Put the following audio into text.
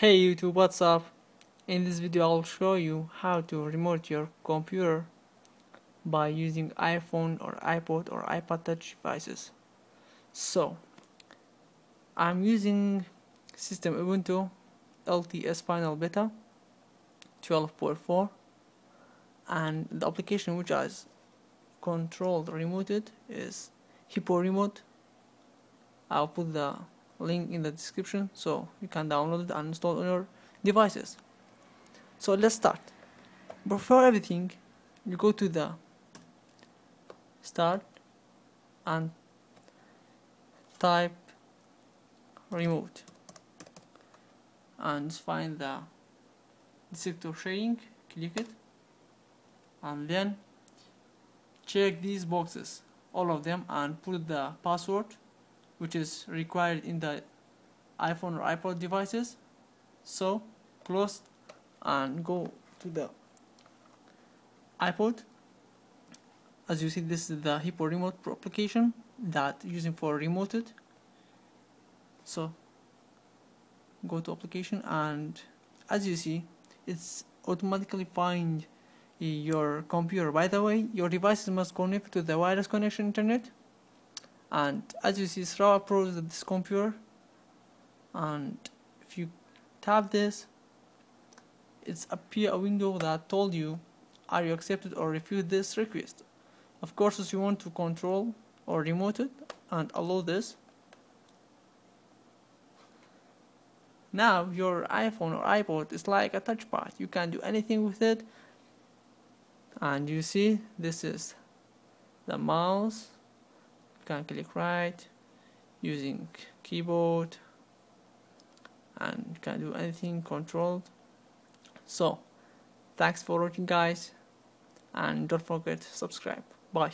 Hey YouTube, what's up? In this video I'll show you how to remote your computer by using iPhone or iPod or iPod touch devices. So, I'm using system Ubuntu LTS Final Beta 12.4 and the application which is controlled remoted is Hippo Remote. I'll put the link in the description so you can download it and install on your devices. So let's start. Before everything you go to the start and type remote and find the sector sharing click it and then check these boxes all of them and put the password which is required in the iPhone or iPod devices. So close and go to the iPod. As you see this is the Hippo remote application that using for remoted so go to application and as you see it's automatically find your computer. By the way your devices must connect to the wireless connection internet and as you see it's throw approach this computer. And if you tap this it's appear a window that told you are you accepted or refuse this request? Of course if you want to control or remote it and allow this now your iPhone or iPod is like a touchpad you can do anything with it. And you see this is the mouse can click right using keyboard and you can do anything controlled so thanks for watching guys and don't forget subscribe. Bye